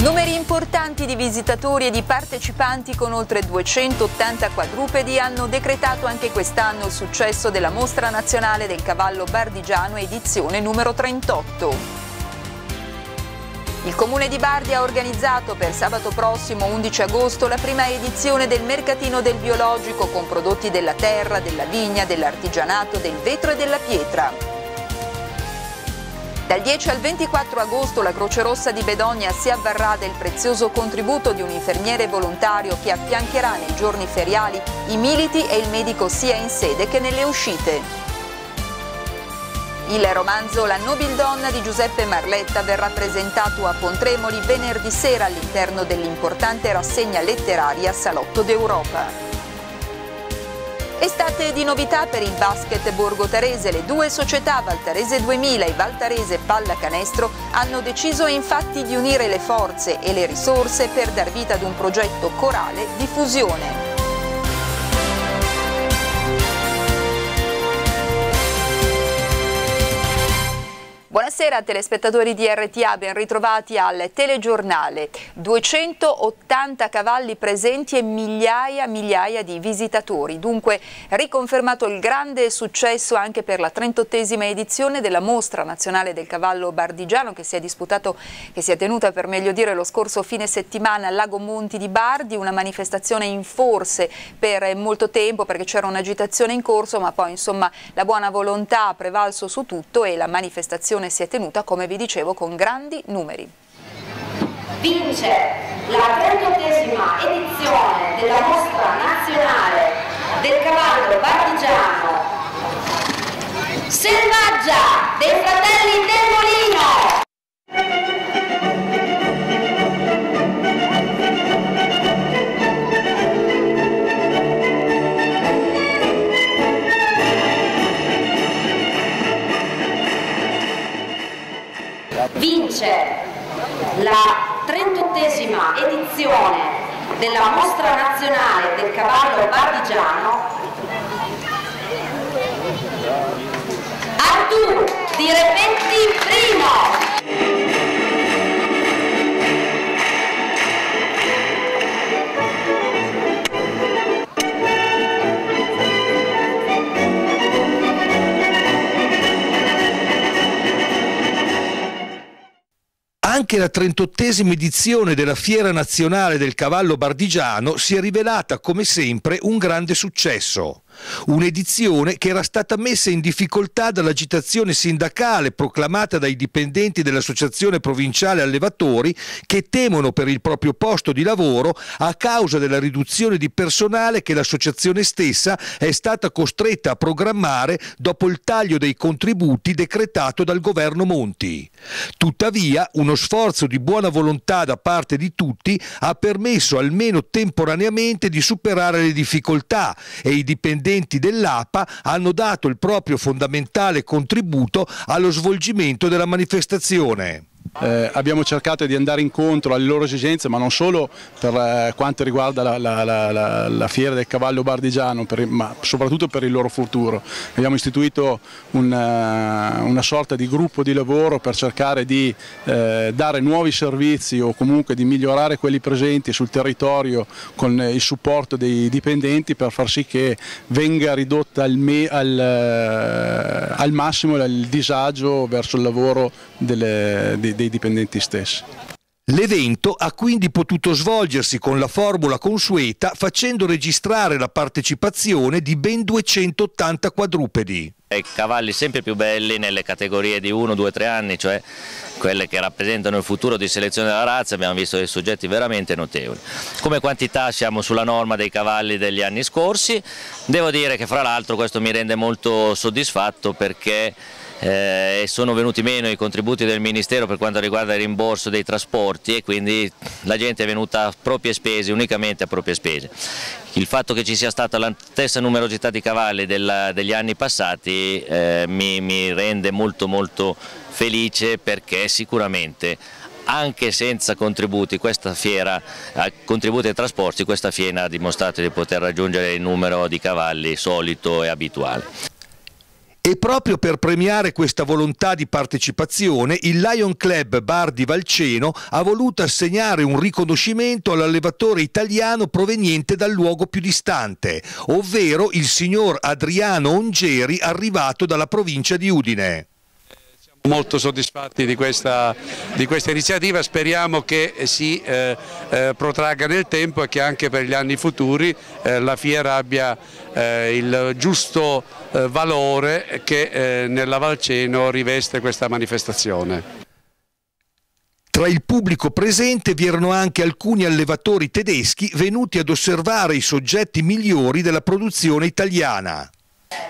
Numeri importanti di visitatori e di partecipanti con oltre 280 quadrupedi hanno decretato anche quest'anno il successo della Mostra Nazionale del Cavallo Bardigiano edizione numero 38. Il Comune di Bardi ha organizzato per sabato prossimo 11 agosto la prima edizione del Mercatino del Biologico con prodotti della terra, della vigna, dell'artigianato, del vetro e della pietra. Dal 10 al 24 agosto la Croce Rossa di Bedogna si avvarrà del prezioso contributo di un infermiere volontario che affiancherà nei giorni feriali i militi e il medico sia in sede che nelle uscite. Il romanzo La nobildonna di Giuseppe Marletta verrà presentato a Pontremoli venerdì sera all'interno dell'importante rassegna letteraria Salotto d'Europa. Estate di novità per il basket Borgo Tarese. Le due società Valtarese 2000 e Valtarese Pallacanestro hanno deciso infatti di unire le forze e le risorse per dar vita ad un progetto corale di fusione. Buonasera telespettatori di RTA, ben ritrovati al telegiornale. 280 cavalli presenti e migliaia, migliaia di visitatori. Dunque riconfermato il grande successo anche per la 38esima edizione della Mostra Nazionale del Cavallo Bardigiano che si è disputato, che si è tenuta per meglio dire lo scorso fine settimana al Lago Monti di Bardi, una manifestazione in forse per molto tempo perché c'era un'agitazione in corso ma poi insomma la buona volontà ha prevalso su tutto e la manifestazione si è tenuta, come vi dicevo, con grandi numeri. Vince la 38esima edizione della mostra nazionale del cavallo partigiano Selvaggia dei fratelli del Anche la 38esima edizione della Fiera Nazionale del Cavallo Bardigiano si è rivelata come sempre un grande successo. Un'edizione che era stata messa in difficoltà dall'agitazione sindacale proclamata dai dipendenti dell'Associazione Provinciale Allevatori che temono per il proprio posto di lavoro a causa della riduzione di personale che l'associazione stessa è stata costretta a programmare dopo il taglio dei contributi decretato dal governo Monti. Tuttavia, uno sforzo di buona volontà da parte di tutti ha permesso almeno temporaneamente di superare le difficoltà e i dipendenti dell'APA hanno dato il proprio fondamentale contributo allo svolgimento della manifestazione. Eh, abbiamo cercato di andare incontro alle loro esigenze, ma non solo per eh, quanto riguarda la, la, la, la, fiera del cavallo bardigiano, per, ma soprattutto per il loro futuro. Abbiamo istituito una, una sorta di gruppo di lavoro per cercare di eh, dare nuovi servizi o comunque di migliorare quelli presenti sul territorio con il supporto dei dipendenti per far sì che venga ridotta al, me, al, eh, al massimo il disagio verso il lavoro delle, dei, dei dipendenti stessi. L'evento ha quindi potuto svolgersi con la formula consueta facendo registrare la partecipazione di ben 280 quadrupedi. Cavalli sempre più belli nelle categorie di 1, 2, 3 anni, cioè quelle che rappresentano il futuro di selezione della razza, abbiamo visto dei soggetti veramente notevoli. Come quantità siamo sulla norma dei cavalli degli anni scorsi, devo dire che fra l'altro questo mi rende molto soddisfatto perché eh, sono venuti meno i contributi del Ministero per quanto riguarda il rimborso dei trasporti e quindi la gente è venuta a proprie spese, unicamente a proprie spese. Il fatto che ci sia stata la stessa numerosità di cavalli del, degli anni passati eh, mi, mi rende molto molto felice perché sicuramente anche senza contributi, questa fiera, contributi ai trasporti, questa fiera ha dimostrato di poter raggiungere il numero di cavalli solito e abituale. E proprio per premiare questa volontà di partecipazione, il Lion Club Bar di Valceno ha voluto assegnare un riconoscimento all'allevatore italiano proveniente dal luogo più distante, ovvero il signor Adriano Ongeri arrivato dalla provincia di Udine molto soddisfatti di questa, di questa, iniziativa, speriamo che si eh, eh, protragga nel tempo e che anche per gli anni futuri eh, la fiera abbia eh, il giusto eh, valore che eh, nella Valceno riveste questa manifestazione. Tra il pubblico presente vi erano anche alcuni allevatori tedeschi venuti ad osservare i soggetti migliori della produzione italiana.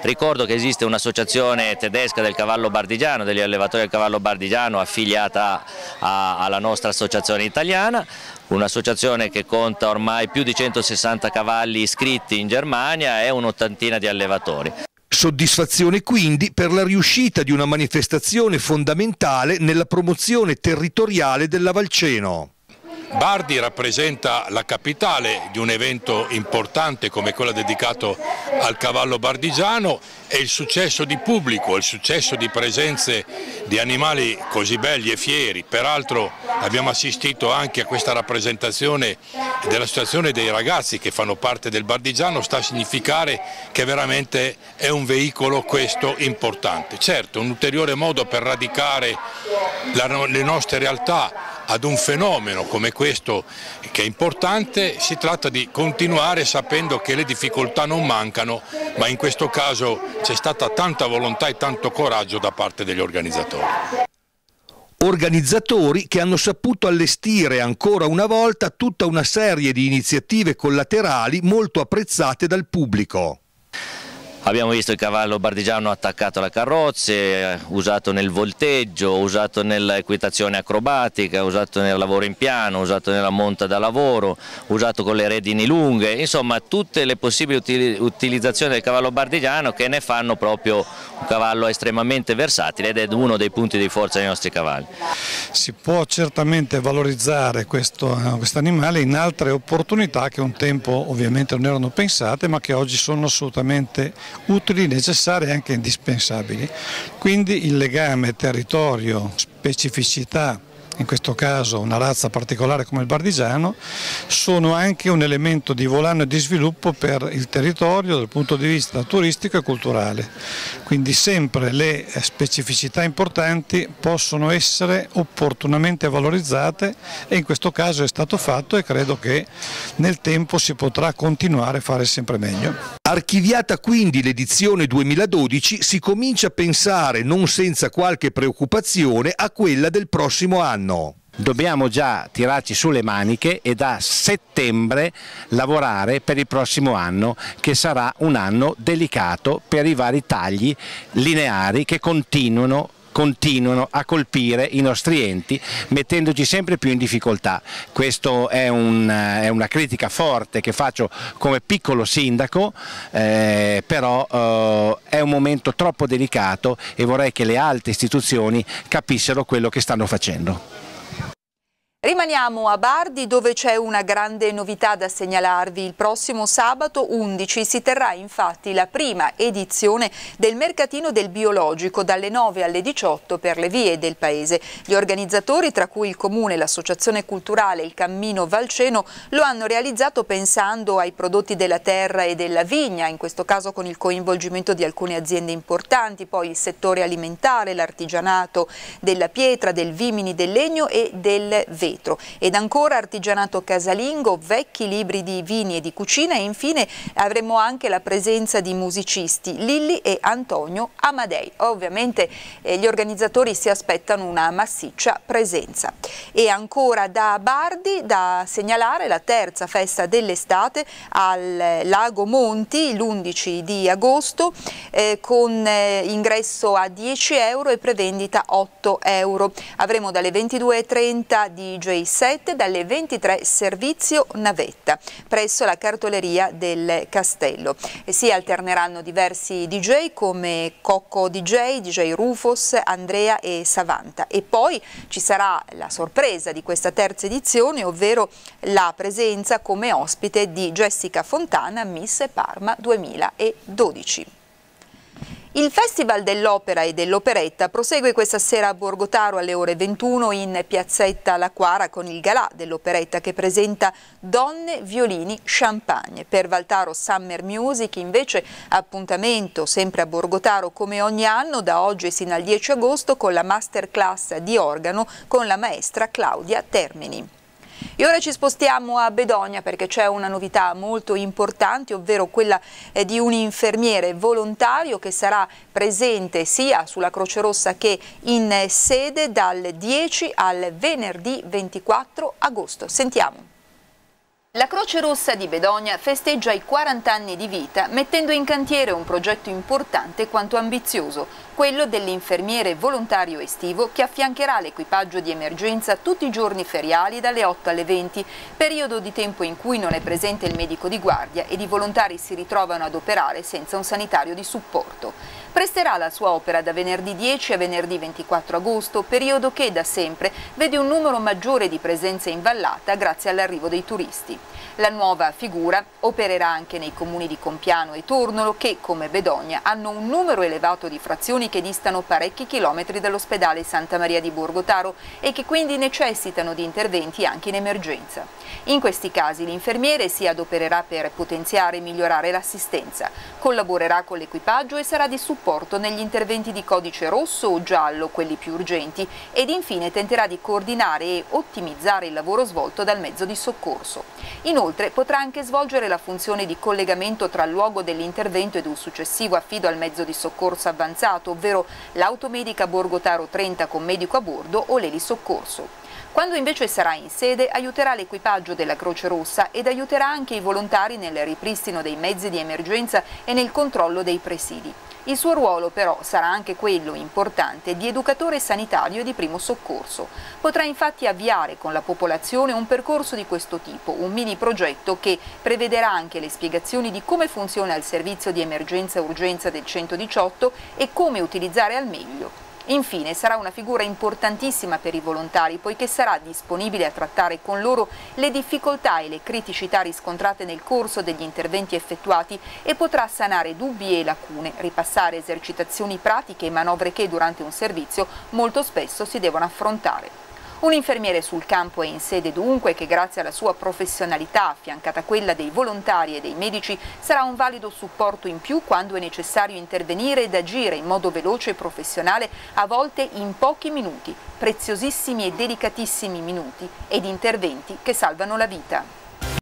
Ricordo che esiste un'associazione tedesca del cavallo bardigiano, degli allevatori del cavallo bardigiano affiliata a, alla nostra associazione italiana, un'associazione che conta ormai più di 160 cavalli iscritti in Germania e un'ottantina di allevatori. Soddisfazione quindi per la riuscita di una manifestazione fondamentale nella promozione territoriale della Valceno. Bardi rappresenta la capitale di un evento importante come quello dedicato al cavallo bardigiano e il successo di pubblico, il successo di presenze di animali così belli e fieri. Peraltro abbiamo assistito anche a questa rappresentazione della situazione dei ragazzi che fanno parte del bardigiano, sta a significare che veramente è un veicolo questo importante. Certo, un ulteriore modo per radicare la, le nostre realtà ad un fenomeno come questo che è importante, si tratta di continuare sapendo che le difficoltà non mancano, ma in questo caso c'è stata tanta volontà e tanto coraggio da parte degli organizzatori. Organizzatori che hanno saputo allestire ancora una volta tutta una serie di iniziative collaterali molto apprezzate dal pubblico. Abbiamo visto il cavallo bardigiano attaccato alla carrozze, usato nel volteggio, usato nell'equitazione acrobatica, usato nel lavoro in piano, usato nella monta da lavoro, usato con le redini lunghe, insomma tutte le possibili utilizzazioni del cavallo bardigiano che ne fanno proprio un cavallo estremamente versatile ed è uno dei punti di forza dei nostri cavalli. Si può certamente valorizzare questo quest animale in altre opportunità che un tempo ovviamente non erano pensate ma che oggi sono assolutamente utili, necessari e anche indispensabili. Quindi il legame territorio, specificità in questo caso una razza particolare come il bardigiano, sono anche un elemento di volano e di sviluppo per il territorio dal punto di vista turistico e culturale. Quindi sempre le specificità importanti possono essere opportunamente valorizzate e in questo caso è stato fatto e credo che nel tempo si potrà continuare a fare sempre meglio. Archiviata quindi l'edizione 2012 si comincia a pensare non senza qualche preoccupazione a quella del prossimo anno anno. Dobbiamo già tirarci sulle maniche e da settembre lavorare per il prossimo anno che sarà un anno delicato per i vari tagli lineari che continuano continuano a colpire i nostri enti mettendoci sempre più in difficoltà. Questa è, un, è, una critica forte che faccio come piccolo sindaco, eh, però eh, è un momento troppo delicato e vorrei che le alte istituzioni capissero quello che stanno facendo. Rimaniamo a Bardi dove c'è una grande novità da segnalarvi. Il prossimo sabato 11 si terrà infatti la prima edizione del Mercatino del Biologico dalle 9 alle 18 per le vie del paese. Gli organizzatori, tra cui il Comune, l'Associazione Culturale Il Cammino Valceno, lo hanno realizzato pensando ai prodotti della terra e della vigna, in questo caso con il coinvolgimento di alcune aziende importanti, poi il settore alimentare, l'artigianato della pietra, del vimini, del legno e del vetro vetro. Ed ancora artigianato casalingo, vecchi libri di vini e di cucina e infine avremo anche la presenza di musicisti Lilli e Antonio Amadei. Ovviamente eh, gli organizzatori si aspettano una massiccia presenza. E ancora da Bardi da segnalare la terza festa dell'estate al Lago Monti l'11 di agosto eh, con eh, ingresso a 10 euro e prevendita 8 euro. Avremo dalle 22.30 di DJ 7 dalle 23 servizio navetta presso la cartoleria del Castello e si alterneranno diversi DJ come Cocco DJ, DJ Rufus, Andrea e Savanta e poi ci sarà la sorpresa di questa terza edizione ovvero la presenza come ospite di Jessica Fontana Miss Parma 2012. Il Festival dell'Opera e dell'Operetta prosegue questa sera a Borgotaro alle ore 21 in piazzetta La Quara con il galà dell'Operetta che presenta Donne, Violini, Champagne. Per Valtaro Summer Music invece appuntamento sempre a Borgotaro come ogni anno da oggi sino al 10 agosto con la masterclass di organo con la maestra Claudia Termini. E ora ci spostiamo a Bedogna perché c'è una novità molto importante, ovvero quella eh, di un infermiere volontario che sarà presente sia sulla Croce Rossa che in sede dal 10 al venerdì 24 agosto. Sentiamo. La Croce Rossa di Bedogna festeggia i 40 anni di vita mettendo in cantiere un progetto importante quanto ambizioso, quello dell'infermiere volontario estivo che affiancherà l'equipaggio di emergenza tutti i giorni feriali dalle 8 alle 20, periodo di tempo in cui non è presente il medico di guardia ed i volontari si ritrovano ad operare senza un sanitario di supporto. Presterà la sua opera da venerdì 10 a venerdì 24 agosto, periodo che da sempre vede un numero maggiore di presenze in vallata grazie all'arrivo dei turisti. La nuova figura opererà anche nei comuni di Compiano e Tornolo che, come Bedogna, hanno un numero elevato di frazioni che distano parecchi chilometri dall'ospedale Santa Maria di Borgotaro e che quindi necessitano di interventi anche in emergenza. In questi casi l'infermiere si adopererà per potenziare e migliorare l'assistenza, collaborerà con l'equipaggio e sarà di supporto negli interventi di codice rosso o giallo, quelli più urgenti, ed infine tenterà di coordinare e ottimizzare il lavoro svolto dal mezzo di soccorso. Inoltre potrà anche svolgere la funzione di collegamento tra il luogo dell'intervento ed un successivo affido al mezzo di soccorso avanzato, ovvero l'automedica Borgotaro 30 con medico a bordo o l'elisoccorso. Quando invece sarà in sede aiuterà l'equipaggio della Croce Rossa ed aiuterà anche i volontari nel ripristino dei mezzi di emergenza e nel controllo dei presidi. Il suo ruolo però sarà anche quello importante di educatore sanitario di primo soccorso. Potrà infatti avviare con la popolazione un percorso di questo tipo, un mini progetto che prevederà anche le spiegazioni di come funziona il servizio di emergenza e urgenza del 118 e come utilizzare al meglio Infine sarà una figura importantissima per i volontari poiché sarà disponibile a trattare con loro le difficoltà e le criticità riscontrate nel corso degli interventi effettuati e potrà sanare dubbi e lacune, ripassare esercitazioni pratiche e manovre che durante un servizio molto spesso si devono affrontare. Un infermiere sul campo è in sede dunque che grazie alla sua professionalità affiancata a quella dei volontari e dei medici sarà un valido supporto in più quando è necessario intervenire ed agire in modo veloce e professionale a volte in pochi minuti, preziosissimi e delicatissimi minuti ed interventi che salvano la vita.